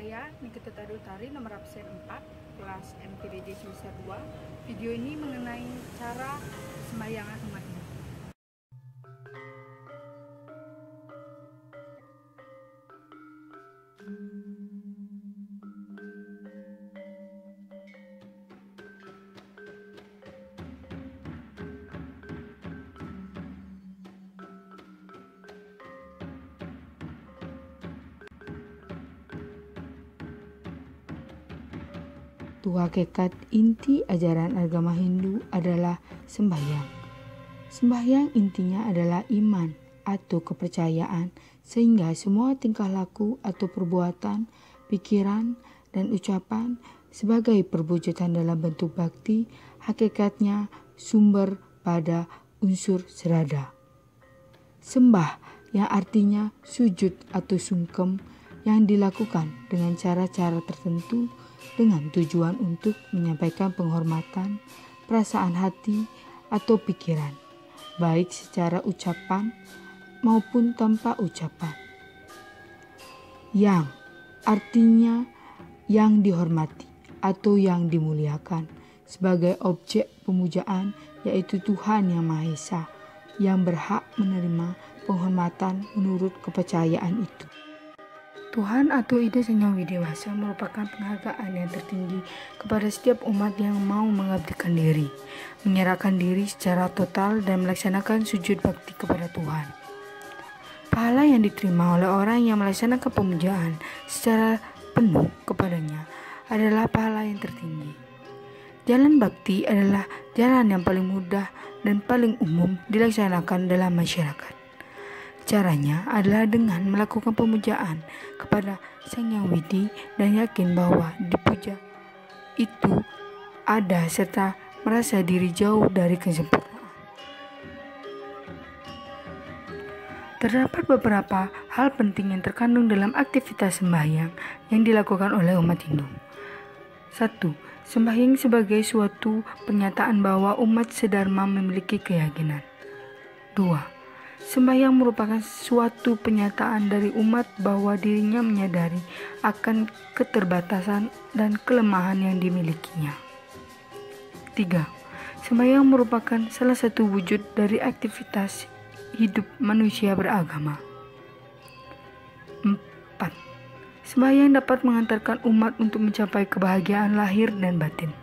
saya Nikita Tarutari nomor absen 4 kelas MTBJ semester 2 video ini mengenai cara sembayangan umat Hindu Tua hakikat inti ajaran agama Hindu adalah sembahyang. Sembahyang intinya adalah iman atau kepercayaan sehingga semua tingkah laku atau perbuatan, pikiran, dan ucapan sebagai perwujudan dalam bentuk bakti hakikatnya sumber pada unsur serada. Sembah yang artinya sujud atau sungkem yang dilakukan dengan cara-cara tertentu dengan tujuan untuk menyampaikan penghormatan, perasaan hati, atau pikiran, baik secara ucapan maupun tanpa ucapan. Yang artinya yang dihormati atau yang dimuliakan sebagai objek pemujaan yaitu Tuhan Yang Maha Esa yang berhak menerima penghormatan menurut kepercayaan itu. Tuhan atau ide senyawi dewasa merupakan penghargaan yang tertinggi kepada setiap umat yang mau mengabdikan diri, menyerahkan diri secara total dan melaksanakan sujud bakti kepada Tuhan. Pahala yang diterima oleh orang yang melaksanakan pemujaan secara penuh kepadanya adalah pahala yang tertinggi. Jalan bakti adalah jalan yang paling mudah dan paling umum dilaksanakan dalam masyarakat. Caranya adalah dengan melakukan pemujaan kepada Sang Yang Widi dan yakin bahwa dipuja itu ada serta merasa diri jauh dari kesempurnaan. Terdapat beberapa hal penting yang terkandung dalam aktivitas sembahyang yang dilakukan oleh umat Hindu. 1. Sembahyang sebagai suatu pernyataan bahwa umat sedharma memiliki keyakinan. 2 Sembahyang merupakan suatu penyataan dari umat bahwa dirinya menyadari akan keterbatasan dan kelemahan yang dimilikinya. 3. Sembahyang merupakan salah satu wujud dari aktivitas hidup manusia beragama. 4. Sembahyang dapat mengantarkan umat untuk mencapai kebahagiaan lahir dan batin.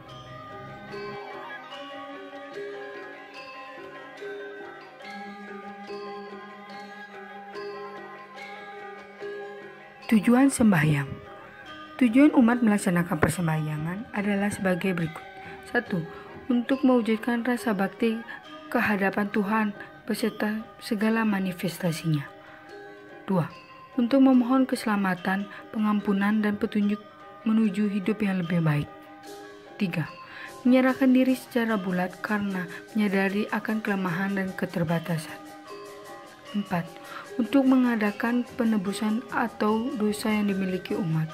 Tujuan sembahyang Tujuan umat melaksanakan persembahyangan adalah sebagai berikut. 1. Untuk mewujudkan rasa bakti kehadapan Tuhan beserta segala manifestasinya. 2. Untuk memohon keselamatan, pengampunan, dan petunjuk menuju hidup yang lebih baik. 3. Menyerahkan diri secara bulat karena menyadari akan kelemahan dan keterbatasan. 4 untuk mengadakan penebusan atau dosa yang dimiliki umat.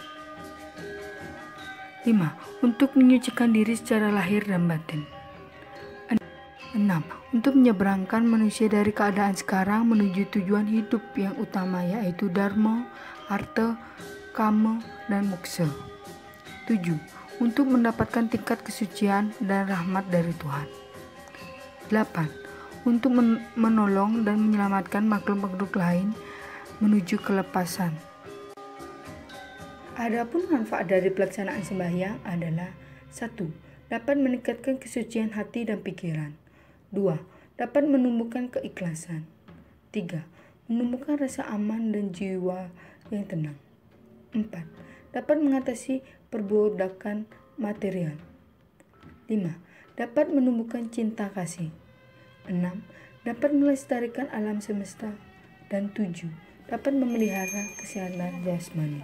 5. Untuk menyucikan diri secara lahir dan batin. 6. Untuk menyeberangkan manusia dari keadaan sekarang menuju tujuan hidup yang utama yaitu Dharma, Arta, Kama, dan Moksa. 7. Untuk mendapatkan tingkat kesucian dan rahmat dari Tuhan. 8 untuk men menolong dan menyelamatkan makhluk-makhluk lain menuju kelepasan. Adapun manfaat dari pelaksanaan sembahyang adalah 1. Dapat meningkatkan kesucian hati dan pikiran 2. Dapat menumbuhkan keikhlasan 3. Menumbuhkan rasa aman dan jiwa yang tenang 4. Dapat mengatasi perbudakan material 5. Dapat menumbuhkan cinta kasih 6. Dapat melestarikan alam semesta. Dan 7. Dapat memelihara kesehatan jasmani.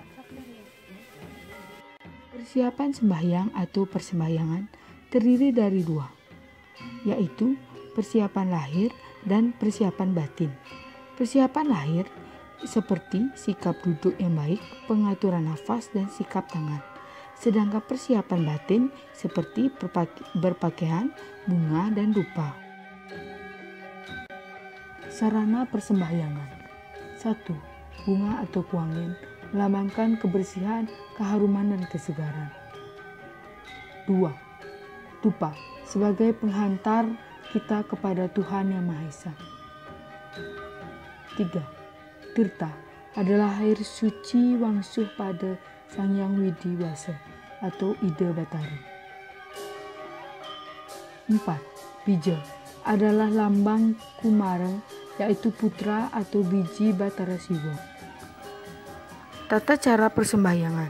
Persiapan sembahyang atau persembahyangan terdiri dari dua, yaitu persiapan lahir dan persiapan batin. Persiapan lahir seperti sikap duduk yang baik, pengaturan nafas, dan sikap tangan. Sedangkan persiapan batin seperti berpakaian, bunga, dan dupa. Sarana persembahyangan 1. Bunga atau kuangin melambangkan kebersihan, keharuman, dan kesegaran. 2. Dupa sebagai penghantar kita kepada Tuhan Yang Maha Esa. 3. Tirta adalah air suci wangsuh pada Sang Yang Widi atau Ida Batari. 4. Bija adalah lambang Kumara yaitu putra atau biji Batara Siwa. Tata cara persembahyangan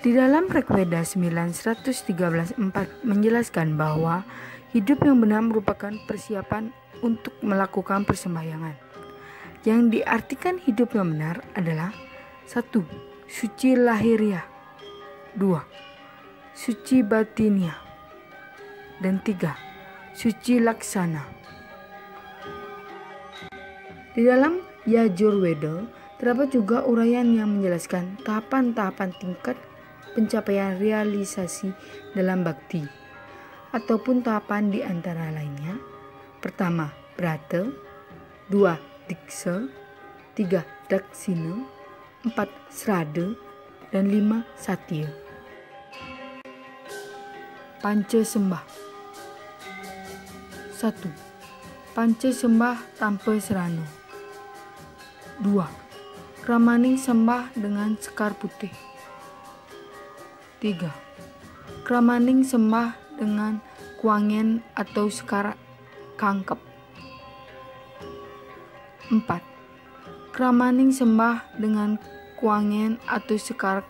Di dalam Rekweda 9.113.4 menjelaskan bahwa hidup yang benar merupakan persiapan untuk melakukan persembahyangan. Yang diartikan hidup yang benar adalah satu, Suci lahiriah dua, Suci batiniah dan tiga, Suci laksana. Di dalam Yajurveda terdapat juga uraian yang menjelaskan tahapan-tahapan tingkat pencapaian realisasi dalam bakti ataupun tahapan di antara lainnya. Pertama, brata, dua, diksa, tiga, daksina, empat, serada, dan lima, satya. Panca sembah satu, Panca sembah tanpa serana 2. Kramaning sembah dengan sekar putih. 3. Kramaning sembah dengan kuangen atau sekar kangkep. 4. Kramaning sembah dengan kuangen atau sekar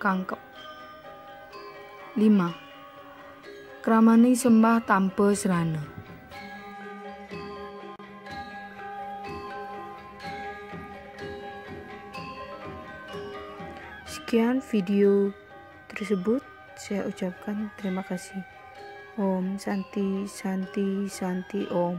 kangkep. 5. Kramaning sembah tanpa serana. Sekian video tersebut saya ucapkan terima kasih. Om Santi Santi Santi Om.